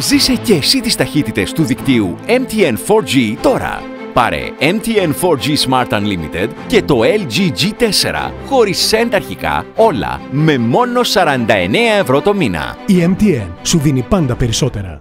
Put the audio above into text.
Ζήσε και εσύ τις ταχύτητες του δικτύου MTN 4G τώρα. Πάρε MTN 4G Smart Unlimited και το LG G4 χωρίς σέντ αρχικά όλα με μόνο 49 ευρώ το μήνα. Η MTN σου δίνει πάντα περισσότερα.